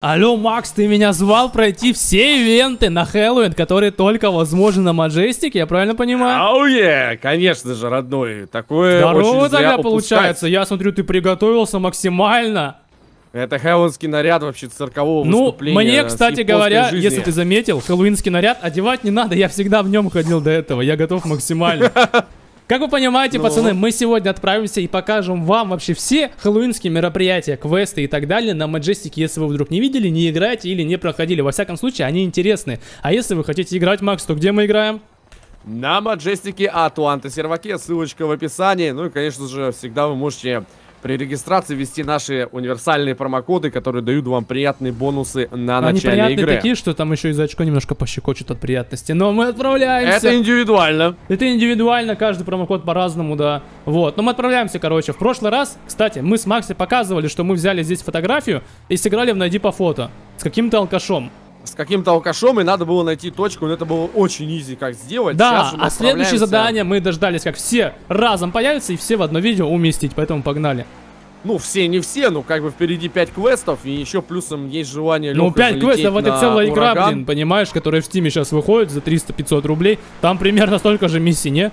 Алло, Макс, ты меня звал пройти все ивенты на Хэллоуин, которые только возможны на Маджестике, я правильно понимаю? Ауе, конечно же, родной. Такое Здорово очень тогда получается, я смотрю, ты приготовился максимально. Это хэллоуинский наряд вообще циркового Ну, выступления мне, с кстати говоря, жизни. если ты заметил, хэллоуинский наряд одевать не надо, я всегда в нем ходил до этого, я готов максимально. Как вы понимаете, Ну. пацаны, мы сегодня отправимся и покажем вам вообще все хэллоуинские мероприятия, квесты и так далее на Маджестике, если вы вдруг не видели, не играете или не проходили. Во всяком случае, они интересны. А если вы хотите играть, Макс, то где мы играем? На Маджестике Атланта серваке, ссылочка в описании. Ну и, конечно же, всегда вы можете при регистрации ввести наши универсальные промокоды, которые дают вам приятные бонусы на Они начале приятные игры. такие, что там еще из-за очко немножко пощекочут от приятности. Но мы отправляемся. Это индивидуально. Это индивидуально, каждый промокод по-разному, да. Вот, но мы отправляемся, короче. В прошлый раз, кстати, мы с Макси показывали, что мы взяли здесь фотографию и сыграли в «Найди по фото» с каким-то алкашом. С каким-то алкашом, и надо было найти точку, но это было очень easy, как сделать. Да, а следующее задание мы дождались, как все разом появятся и все в одно видео уместить, поэтому погнали. Ну, все не все, но как бы впереди 5 квестов, и еще плюсом есть желание Ну, легко 5 залететь квестов, это целая игра, ураган. блин, понимаешь, которая в Steam е сейчас выходит за 300-500 рублей. Там примерно столько же миссий, не?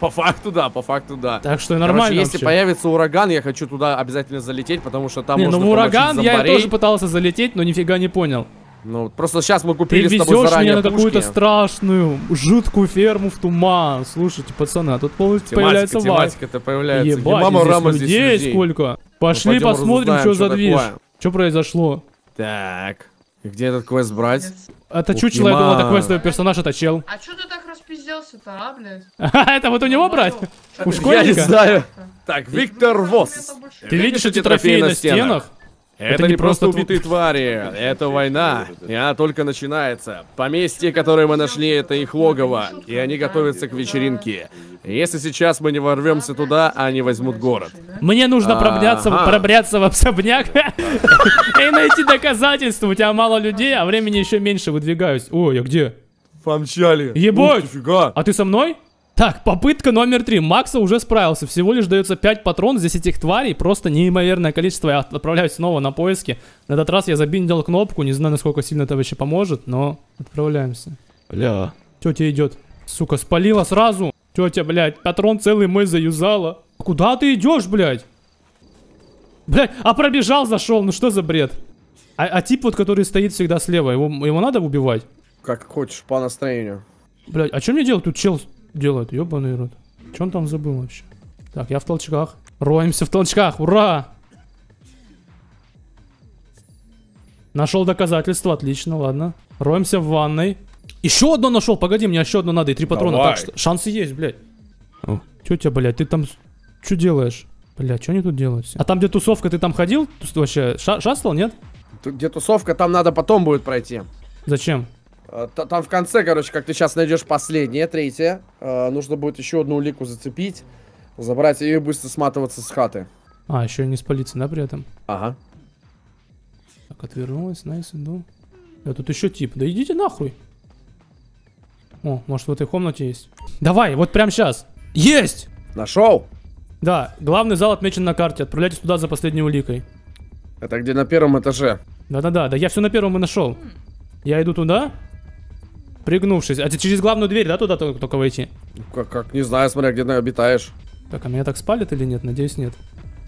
По факту, да, по факту, да. Так что Короче, нормально если вообще. появится ураган, я хочу туда обязательно залететь, потому что там Не, можно ну в ураган я тоже пытался залететь, но нифига не понял. Ну, просто сейчас мы Ты купили с тобой заранее меня на какую-то страшную, жуткую ферму в туман. Слушайте, пацаны, а тут полностью появляется Тематика, вайп. тематика-то появляется. Ебать, Мама здесь рама людей, здесь людей. сколько. Пошли посмотрим, разузнаем, что что за движ. Что произошло? Так, и где этот квест брать? Это Ух, чучело, я думал, это квестовый персонаж, это чел. А чё ты так распизделся-то, а, блядь? Это вот у него брать? У Я не школьника? знаю. Так, Виктор Восс. Ты видишь эти трофеи на стенах? Это, не просто убитые твари, это война. И она только начинается. Поместье, которое мы нашли, это их логово, и они готовятся к вечеринке. Если сейчас мы не ворвемся туда, они возьмут город. Мне нужно пробраться, Ага. пробраться в особняк и найти доказательства. У тебя мало людей, а времени еще меньше выдвигаюсь. Ой, я где? Помчали. Ебать! А ты со мной? Так, попытка номер три. Макса уже справился. Всего лишь дается 5 патрон. Здесь этих тварей просто неимоверное количество. Я отправляюсь снова на поиски. На этот раз я забиндил кнопку. Не знаю, насколько сильно это вообще поможет, но отправляемся. Бля. Тетя идет. Сука, спалила сразу. Тетя, блядь, патрон целый мой заюзала. Куда ты идешь, блядь? Блядь, а пробежал, зашел. Ну что за бред? А, а тип вот, который стоит всегда слева, его, его надо убивать? Как хочешь, по настроению. Блядь, а что мне делать? Тут чел делает, ебаный рот. Че он там забыл вообще? Так, я в толчках. Роемся в толчках, ура! Нашел доказательства, отлично, ладно. Роемся в ванной. Еще одно нашел, погоди, мне еще одно надо, и три патрона. Давай. Так что шансы есть, блядь. О. Тетя, блядь, ты там что делаешь? Блядь, что они тут делают? все? А там, где тусовка, ты там ходил? Вообще, ша- шастал, нет? Тут где тусовка, там надо потом будет пройти. Зачем? Та- Там в конце, короче, как ты сейчас найдешь последнее, третье, а, нужно будет еще одну улику зацепить, забрать ее и быстро сматываться с хаты. А, еще не спалиться, да, при этом? Ага. Так, отвернулась, найс, иду. А тут еще тип. Да идите нахуй. О, может в этой комнате есть. Давай, вот прям сейчас. Есть! Нашел? Да, главный зал отмечен на карте. Отправляйтесь туда за последней уликой. Это где на первом этаже. Да-да-да, да я все на первом и нашел. Я иду туда, пригнувшись. А ты через главную дверь, да, туда только, только войти? Как, как, не знаю, смотря где ты обитаешь. Так, а меня так спалят или нет? Надеюсь, нет.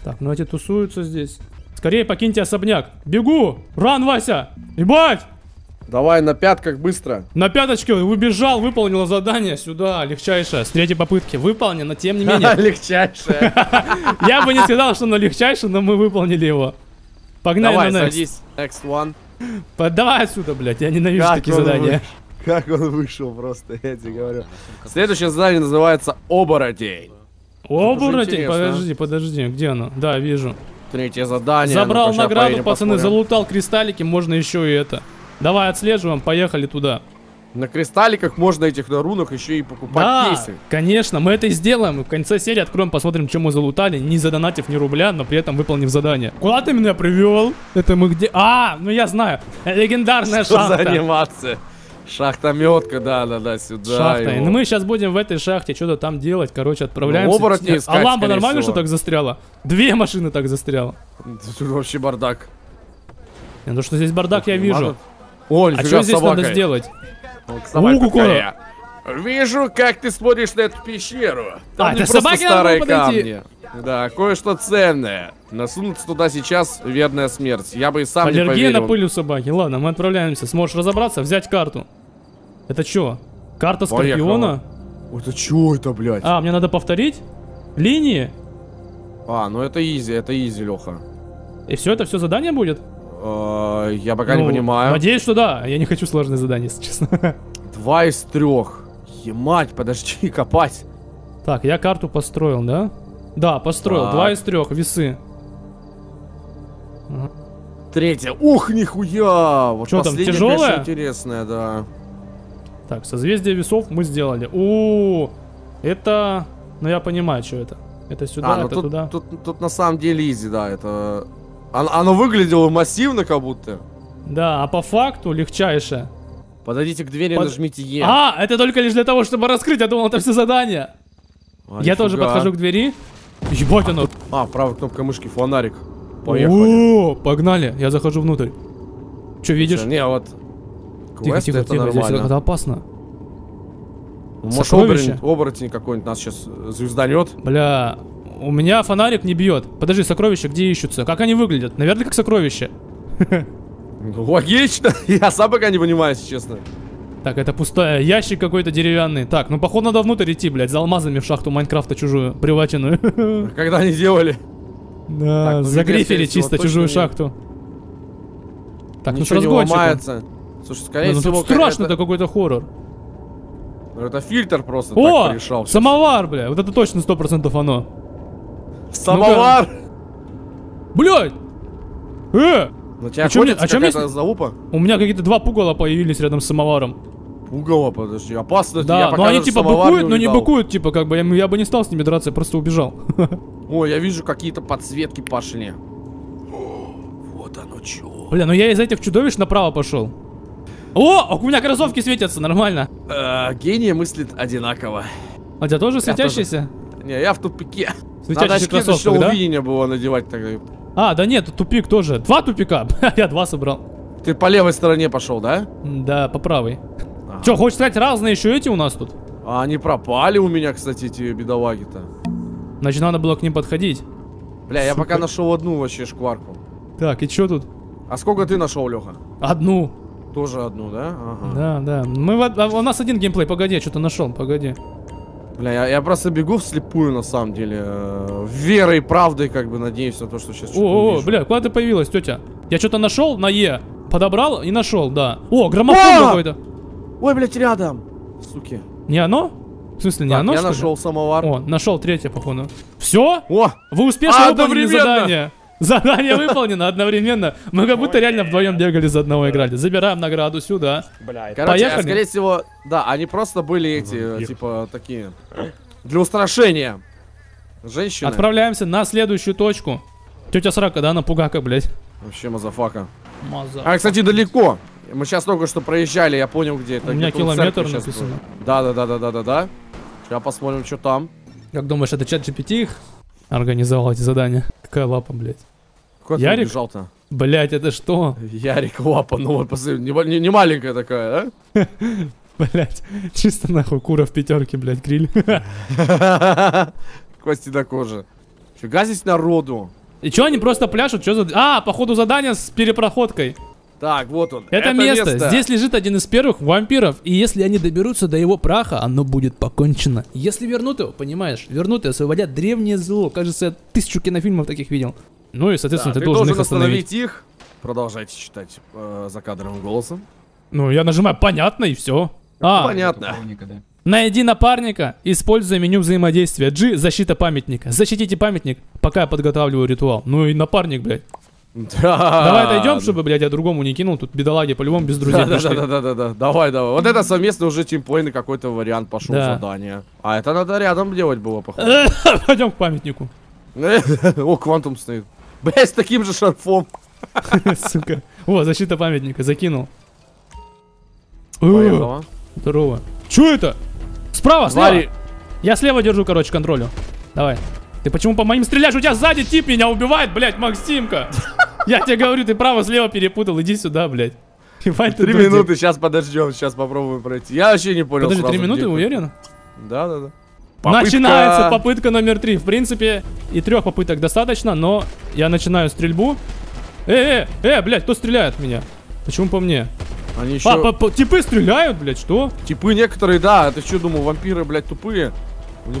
Так, ну эти тусуются здесь. Скорее покиньте особняк. Бегу! Ран, Вася! Ебать! Давай на пятках быстро. На пяточке убежал, выполнила задание сюда, легчайшее, с третьей попытки. Выполнено, тем не менее. Легчайшее. Я бы не сказал, что оно легчайшее, но мы выполнили его. Погнали Давай, на next. садись. Next one. Давай отсюда, блядь, я ненавижу такие задания. Как он вышел просто, я тебе говорю. Следующее задание называется Оборотень. Оборотень, подожди, подожди, где оно? Да, вижу. Третье задание. Забрал ща награду, поедем пацаны, посмотрим. залутал кристаллики, можно еще и это. Давай отслеживаем, поехали туда. На кристалликах можно этих на рунах еще и покупать Да, кейсы. конечно, мы это и сделаем. В конце серии откроем, посмотрим, что мы залутали, не задонатив ни рубля, но при этом выполнив задание. Куда ты меня привел? Это мы где? А, ну я знаю. Легендарная Что за шахта. анимация? Шахтометка, да, да, да, сюда. Шахта. его. Ну мы сейчас будем в этой шахте что-то там делать. Короче, отправляемся. Ну, оборотней А искать, лампа скорее нормально, всего. что так застряла? Две машины так застряло. Тут вообще бардак. Ну что здесь бардак я вижу. Ладно. О, А что здесь надо собакой. сделать? Вот собака О, какая. Вижу, как ты смотришь на эту пещеру. Там А, не просто надо старые камни. Да, кое-что ценное. Насунуться туда сейчас верная смерть. Я бы и сам не Аллергия поверил. на пыль у собаки. Ладно, мы отправляемся. Сможешь разобраться, взять карту. Это что? Карта Поехала. Скорпиона? Это чё это, блядь? А, А, мне надо повторить? Линии? ну это изи, это изи, Леха. И все, это все задание будет? Э, Я пока не Ну, понимаю. Надеюсь, что да. Я не хочу сложные задания, если честно. Два из трех. Емать, подожди, копать. Так, я карту построил, да? Да, построил. Так. Два из трех, весы. Третья. Ух, нихуя! Вот Чё там, конечно, интересная, да. Так, созвездие весов мы сделали. О, это... Ну я понимаю, что это. Это сюда, а, ну это тут, туда. Тут, тут на самом деле изи, да, это... Оно, оно выглядело массивно, как будто. Да, а по факту легчайшее. Подойдите к двери, Под- нажмите Е. А, это только лишь для того, чтобы раскрыть. Я думал, это все задание. А, я тоже нифига. подхожу к двери. Ебать оно. А, правая кнопка мышки, фонарик. Поехали. О, погнали. Я захожу внутрь. Че видишь? Не, вот... Тихо, Квест тихо, это тихо. Здесь нормально. это опасно. Может, оборотень, оборотень какой-нибудь нас сейчас звезданет. Бля, у меня фонарик не бьет. Подожди, сокровища где ищутся? Как они выглядят? Наверное, как сокровища. Ну, Логично. Я сам пока не понимаю, если честно. Так, это пустая. Ящик какой-то деревянный. Так, ну походу надо внутрь идти, блядь, за алмазами в шахту Майнкрафта чужую, приватенную. Когда они делали? Да, ну, загрифили чисто чужую нет. шахту. Так, ну с Ничего не разгончиком. ломается. Слушай, скорее ну всего, страшно, это, какой-то хоррор. это фильтр просто О, решал. самовар, бля, вот это точно 100% оно. Самовар! Блядь! Э, На тебя А охотится а мне какая-то залупа? у меня какие-то два пугала появились рядом с самоваром. Пугало, подожди, опасно. я Да, но пока они типа быкуют, но не быкуют, типа, как бы, я, я бы не стал с ними драться, я просто убежал. Ой, я вижу, какие-то подсветки пошли. Вот оно чё. Бля, ну я из этих чудовищ направо пошел. О, а у меня кроссовки светятся, нормально. Э, гений мыслит одинаково. А у тебя тоже светящиеся? Не, я в тупике. Надо Светящиеся очки кроссовки, да? видения было надевать тогда. А, да нет, тупик тоже. Два тупика. я два собрал. Ты по левой стороне пошел, да? Да, по правой. Ага. Че, хочешь сказать, разные еще эти у нас тут? А они пропали у меня, кстати, эти бедолаги-то. Значит, надо было к ним подходить. Бля, я Сука. пока нашел одну вообще шкварку. Так, и что тут? А сколько ты нашел, Леха? Одну. Тоже одну, да? Ага. Да, да. Мы в- а, у нас один геймплей, погоди, я что-то нашел, погоди. Бля, я, я просто бегу вслепую, на самом деле. э, Верой и правдой, как бы, надеюсь на то, что сейчас О, о, бля, куда ты появилась, тетя? Я что-то нашел на Е. Подобрал и нашел, да. О, граммофон О! какой-то. Ой, блядь, рядом. Суки. Не оно? В смысле, не Так, оно, я что ли? нашел самовар. О, нашел третье, походу. Все? О! Вы успешно А, выполнили задание. Задание выполнено одновременно. Мы как будто реально вдвоем бегали за одного играли. Забираем награду сюда. Короче, Поехали? а, скорее всего, да, они просто были эти, типа, такие, для устрашения. Женщины. Отправляемся на следующую точку. Тетя Срака, да, напугака, блядь. Вообще, motherfucker. Маза. А, кстати, далеко. Мы сейчас только что проезжали, я понял, где это. У меня километр написано. будет. Да, да, да, да, да, да, да. Сейчас посмотрим, что там. Как думаешь, это ChatGPT их организовал эти задания? Какая лапа, блядь? Куда Ярик? убежал-то? Блять, это что? Ярик лапа, ну вот посмотри, не, не- не маленькая такая, Блять, чисто нахуй кура в пятерке, блять, гриль. Кости на коже. Фига здесь народу. И чё они просто пляшут? Чё за... А, походу задание с перепроходкой. Так, вот он. Это, место. Здесь лежит один из первых вампиров, и если они доберутся до его праха, оно будет покончено. Если вернут его, понимаешь, вернут и освободят древнее зло. Кажется, я тысячу кинофильмов таких видел. Ну и, соответственно, Да, ты, должен их остановить остановить. их. Продолжайте читать э, за кадровым голосом. Ну, я нажимаю понятно и все. А, Понятно. найди напарника, используя меню взаимодействия G, защита памятника. Защитите памятник, пока я подготавливаю ритуал. Ну и напарник, блядь. Да. Давай отойдем, чтобы, блядь, я другому не кинул. Тут бедолаги по-любому без друзей Да, да, пришли. да, да, да, да. Давай, давай. Вот это совместно уже тимплейный какой-то вариант пошел Да. задание. А это надо рядом делать было, походу. Пойдем к памятнику. О, квантум стоит. Бля, с таким же шарфом. Сука. О, защита памятника, закинул. Поехала. Здорово. Чё это? Справа, слева. Я слева держу, короче, контролю. Давай. Ты почему по моим стреляешь? У тебя сзади тип меня убивает, блядь, Максимка. Я тебе говорю, ты право-слева перепутал, иди сюда, блядь. Ебать Три минуты, сейчас подождем, сейчас попробуем пройти. Я вообще не понял Подожди, три минуты, уверен? Да, да, да. Начинается попытка номер три. В принципе, и трех попыток достаточно, но я начинаю стрельбу. Э, э, э, блядь, кто стреляет в меня? Почему по мне? Они еще... А, по- типы стреляют, блядь, что? Типы некоторые, да, ты что думал, вампиры, блядь, тупые?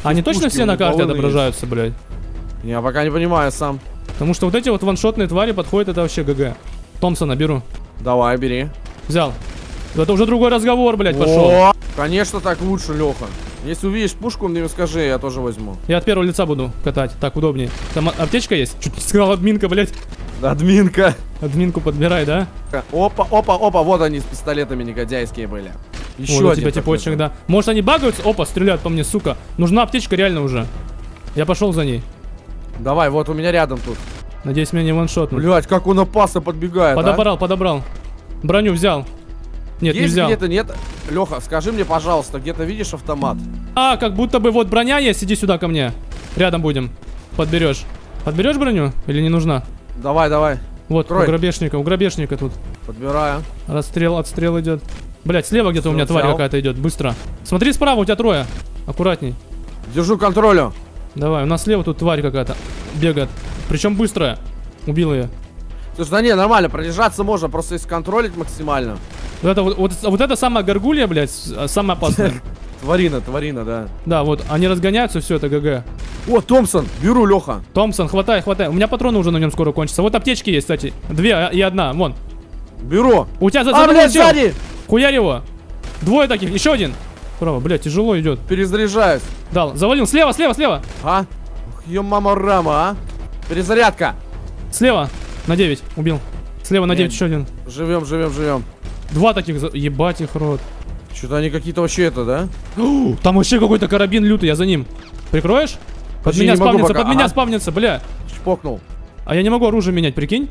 Они точно все на карте отображаются, блядь? есть. Я пока не понимаю сам. Потому что вот эти вот ваншотные твари подходят, это вообще ГГ. Томпсона беру. Давай, бери. Взял. Это уже другой разговор, блядь, пошел. О, Конечно, так лучше, Леха. Если увидишь пушку, мне скажи, я тоже возьму. Я от первого лица буду катать. Так, удобнее. Там а- аптечка есть? Чуть не сказал админка, блядь. Админка. Админку подбирай, да? Опа, опа, опа, вот они с пистолетами негодяйские были. Еще вот у один тебя такой типочек, да. Может они багаются? Опа, стреляют по мне, сука. Нужна аптечка реально уже. Я пошел за ней. Давай, вот у меня рядом тут. Надеюсь, меня не ваншотнут. Блять, как он опасно подбегает, а? Подобрал, подобрал. Броню взял. Нет, не Есть взял. где-то, нет? Леха, скажи мне, пожалуйста, где-то видишь автомат? А, как будто бы вот броня есть, иди сюда ко мне. Рядом будем. Подберешь. Подберешь броню или не нужна? Давай, давай, Вот, Трой. у грабежника, у грабежника тут. подбираю. Расстрел, отстрел идет. Блять, слева где-то у меня тварь взял. какая-то идет, быстро. Смотри справа, у тебя трое. Аккуратней. Держу контролю. Давай, у нас слева тут тварь какая-то бегает. Причем быстрая. Убил ее. Слушай, да не, нормально, продержаться можно, просто если контролить максимально. Вот это, вот, вот, вот это самая горгулья, блядь, а, самая опасная. Тварина, тварина, да. Да, вот, они разгоняются, все, это ГГ. О, Томпсон, беру, Леха. Томпсон, хватай, хватай. У меня патроны уже на нем скоро кончатся. Вот аптечки есть, кстати. Две а, и одна, вон. Беру. У тебя за А, блядь, сзади! Хуярь его. Двое таких, еще один. Право, блядь, тяжело идет. Перезаряжаюсь. Дал, завалил. Слева, слева, слева. А? Ё мама рама, а? Перезарядка. Слева. На 9. Убил. Слева на Не, 9 еще один. Живем, живем, живем. Два таких. за- Ебать их рот. Что-то они какие-то вообще это, да? Там вообще какой-то карабин лютый, я за ним. Прикроешь? Под Почти меня спавнится, под меня ага. спавнится, бля. Чпокнул. А я не могу оружие менять, прикинь?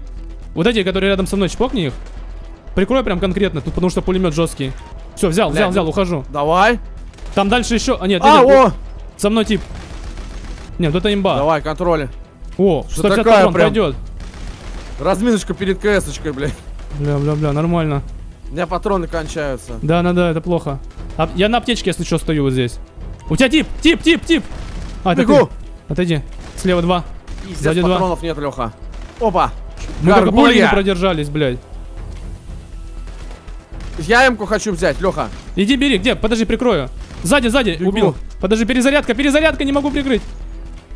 Вот эти, которые рядом со мной, чпокни их. Прикрой прям конкретно, тут потому что пулемет жесткий. Все, взял, взял, взял, ухожу. Давай. Там дальше еще. А, нет, А, нет, о! со мной тип. Нет, вот это имба. Давай, контроль. О, Что 150 такая патрон прям? пойдет. Разминочка перед КС-очкой, блядь. Бля, бля, бля, нормально. У меня патроны кончаются. Да, да, да, это плохо. А, я на аптечке, если что, стою вот здесь. У тебя тип, тип, тип, тип. А, это Бегу. ты. Отойди. Слева два. Пиздец, Сзади два. патронов нет, Леха. Опа. Мы только половину продержались, блядь. Я эмку хочу взять, Леха. Иди бери, где? Подожди, прикрою. Сзади, сзади, Бегу. убил. Подожди, перезарядка, перезарядка, не могу прикрыть.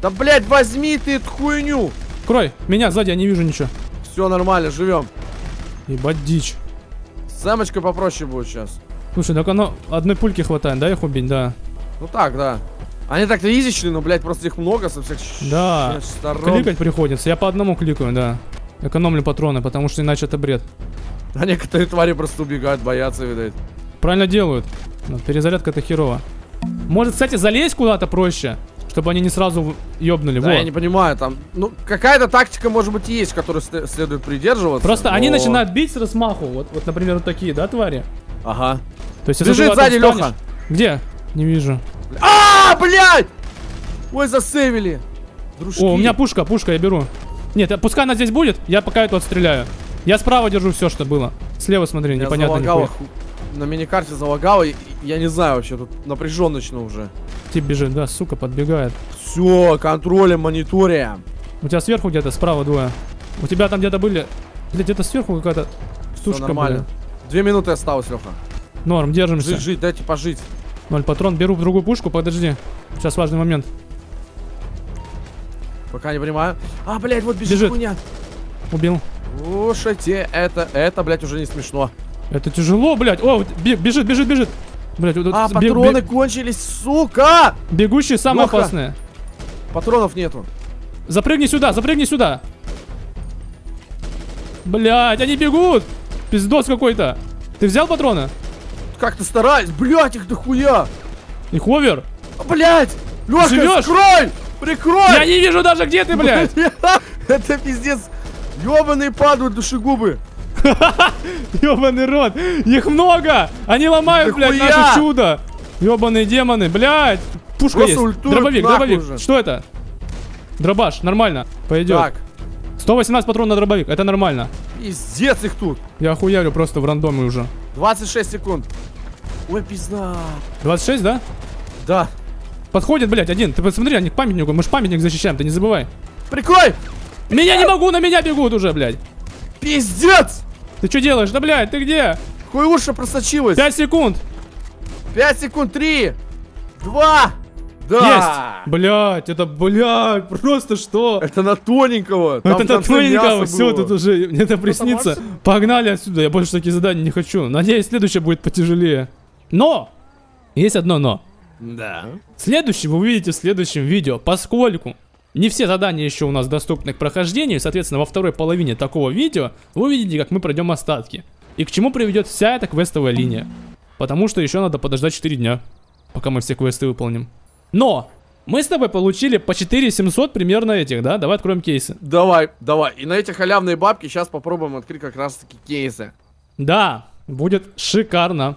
Да, блядь, возьми ты эту хуйню. Крой, меня сзади, я не вижу ничего. Все нормально, живем. Ебать дичь. Самочка попроще будет сейчас. Слушай, так оно одной пульки хватает, да, их убить, да. Ну так, да. Они так-то изичные, но, блядь, просто их много со всех Да. сторон. Кликать приходится, я по одному кликаю, да. Экономлю патроны, потому что иначе это бред. А некоторые твари просто убегают, боятся, видать. Правильно делают. Но перезарядка это херово. Может, кстати, залезть куда-то проще, чтобы они не сразу ёбнули. Да, Во. я не понимаю, там, ну, какая-то тактика, может быть, есть, которой ст- следует придерживаться. Просто они но- начинают бить с размаху. Вот, вот, например, вот такие, да, твари? Ага. То есть, Бежит сзади, встанешь- Леха. Где? Не вижу. А, блядь! Ой, засейвили. Дружки. О, у меня пушка, пушка, я беру. Нет, пускай она здесь будет, я пока эту отстреляю. Я справа держу все, что было. Слева смотри, Меня непонятно залагало, На миникарте залагало, я не знаю вообще, тут напряженочно уже. Тип бежит, да, сука, подбегает. Все, контролем, мониторим. У тебя сверху где-то, справа двое. У тебя там где-то были... Блядь, где-то сверху какая-то штучка, нормально. Две минуты осталось, Леха. Норм, держимся. Жить, жить, дайте пожить. Ноль патрон, беру другую пушку, подожди. Сейчас важный момент. Пока не понимаю. А, блядь, вот бежит, Бежит. хуйня. Убил. Слушайте, это, это, блядь, уже не смешно. Это тяжело, блядь. О, бе- бежит, бежит, бежит. Блядь, вот А, патроны кончились, сука! бегущие самые Лёха. опасные. Патронов нету. Запрыгни сюда, запрыгни сюда. Блядь, они бегут. Пиздос какой-то. Ты взял патроны? Как ты стараюсь? Блядь, их дохуя! И ховер? А, Блядь! Лёха, Живёшь? скрой! Прикрой! Я не вижу даже, где ты, блядь. Это пиздец. Ёбаные падают душегубы. Ёбаный рот. Их много. Они ломают, блядь, наше чудо. Ёбаные демоны, блядь. Пушка есть. Дробовик, дробовик. Что это? Дробаш, нормально. Пойдет. Так, 118 патронов на дробовик, это нормально. Пиздец их тут. Я хуярю просто в рандоме уже. 26 секунд. Ой, пизда. 26, да? Да. Подходит, блядь, один. Ты посмотри, они к памятнику. Мы ж памятник защищаем, ты не забывай. Прикрой! Меня не могу, на меня бегут уже, блядь. Пиздец! Ты что делаешь? Да, блядь, ты где? Хуюша просочилась. 5 секунд. 5 секунд, 3, 2, да! Есть. Блядь, это, блядь, просто что? Это на тоненького. Там это конце тоненького, все, тут уже, мне это приснится. Погнали отсюда, я больше такие задания не хочу. Надеюсь, следующее будет потяжелее. Но! Есть одно но. Да. Следующий вы увидите в следующем видео, поскольку не все задания еще у нас доступны к прохождению, соответственно, во второй половине такого видео вы увидите, как мы пройдем остатки. И к чему приведет вся эта квестовая линия. Потому что еще надо подождать 4 дня, пока мы все квесты выполним. Но! Мы с тобой получили по 4700 примерно этих, да? Давай откроем кейсы. Давай, давай. И на эти халявные бабки сейчас попробуем открыть как раз таки кейсы. Да, будет шикарно.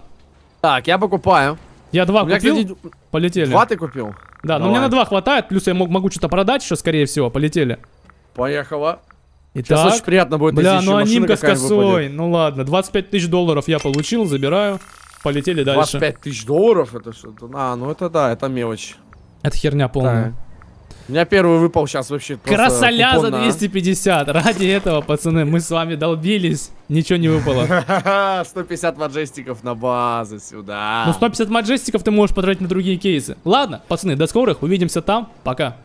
Так, я покупаю. Я два У меня, купил, кстати, полетели. два ты купил? Да, но Давай. мне на два хватает, плюс я мог- могу что-то продать еще, скорее всего, полетели. Поехала. Сейчас Итак, очень приятно будет, бля, ну анимка с косой, выпадет. ну ладно, 25 тысяч долларов я получил, забираю, полетели дальше. 25 тысяч долларов, это что-то... А, ну это да, это мелочь. Это херня полная. Да. У меня первый выпал сейчас вообще Красоля за купон на- 250, ради этого, пацаны, мы с вами долбились, ничего не выпало. Ха-ха, 150 маджестиков на базы сюда. Ну 150 маджестиков ты можешь потратить на другие кейсы. Ладно, пацаны, до скорых, увидимся там, пока.